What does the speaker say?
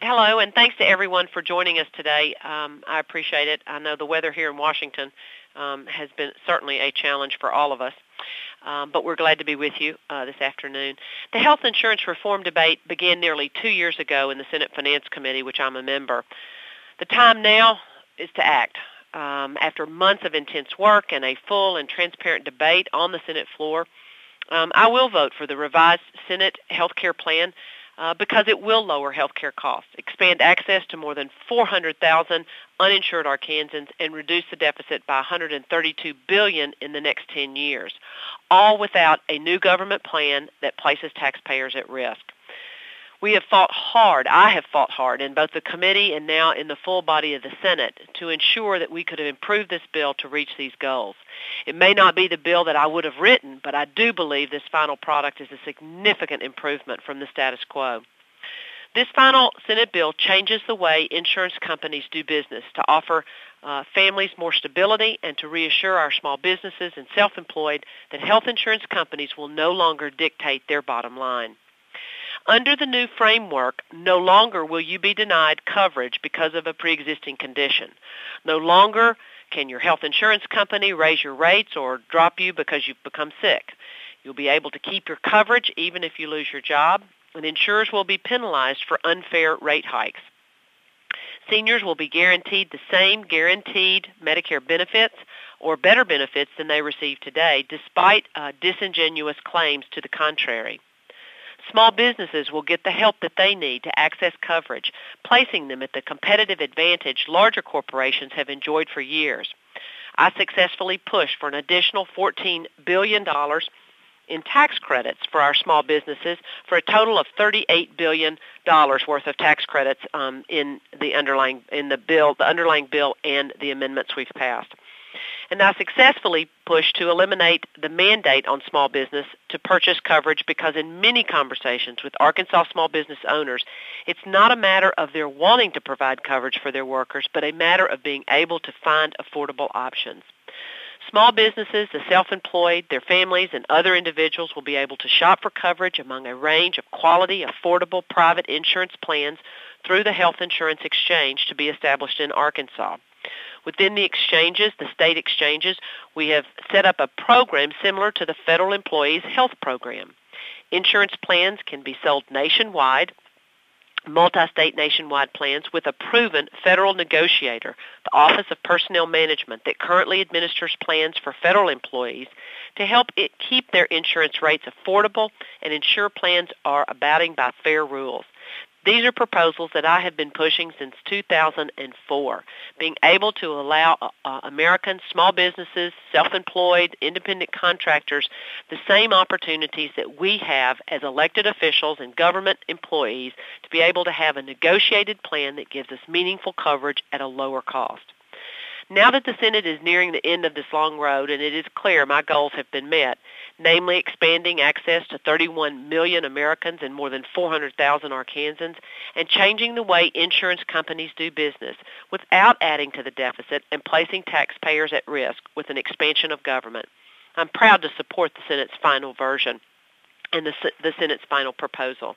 Hello, and thanks to everyone for joining us today. Um, I appreciate it. I know the weather here in Washington um, has been certainly a challenge for all of us, um, but we're glad to be with you uh, this afternoon. The health insurance reform debate began nearly two years ago in the Senate Finance Committee, which I'm a member. The time now is to act. Um, after months of intense work and a full and transparent debate on the Senate floor, um, I will vote for the revised Senate health care plan uh, because it will lower health care costs, expand access to more than 400,000 uninsured Arkansans, and reduce the deficit by 132 billion in the next 10 years, all without a new government plan that places taxpayers at risk. We have fought hard, I have fought hard in both the committee and now in the full body of the Senate to ensure that we could have improved this bill to reach these goals. It may not be the bill that I would have written, but I do believe this final product is a significant improvement from the status quo. This final Senate bill changes the way insurance companies do business to offer uh, families more stability and to reassure our small businesses and self-employed that health insurance companies will no longer dictate their bottom line. Under the new framework, no longer will you be denied coverage because of a pre-existing condition. No longer can your health insurance company raise your rates or drop you because you've become sick. You'll be able to keep your coverage even if you lose your job, and insurers will be penalized for unfair rate hikes. Seniors will be guaranteed the same guaranteed Medicare benefits or better benefits than they receive today, despite uh, disingenuous claims to the contrary. Small businesses will get the help that they need to access coverage, placing them at the competitive advantage larger corporations have enjoyed for years. I successfully pushed for an additional $14 billion in tax credits for our small businesses for a total of $38 billion worth of tax credits um, in the underlying in the bill, the underlying bill and the amendments we've passed and I successfully pushed to eliminate the mandate on small business to purchase coverage because in many conversations with Arkansas small business owners, it's not a matter of their wanting to provide coverage for their workers, but a matter of being able to find affordable options. Small businesses, the self-employed, their families, and other individuals will be able to shop for coverage among a range of quality, affordable private insurance plans through the Health Insurance Exchange to be established in Arkansas. Within the exchanges, the state exchanges, we have set up a program similar to the federal employees health program. Insurance plans can be sold nationwide, multi-state nationwide plans with a proven federal negotiator, the Office of Personnel Management, that currently administers plans for federal employees to help it keep their insurance rates affordable and ensure plans are abiding by fair rules. These are proposals that I have been pushing since 2004, being able to allow uh, uh, American small businesses, self-employed, independent contractors the same opportunities that we have as elected officials and government employees to be able to have a negotiated plan that gives us meaningful coverage at a lower cost. Now that the Senate is nearing the end of this long road and it is clear my goals have been met, namely expanding access to 31 million Americans and more than 400,000 Arkansans, and changing the way insurance companies do business without adding to the deficit and placing taxpayers at risk with an expansion of government. I'm proud to support the Senate's final version and the, the Senate's final proposal.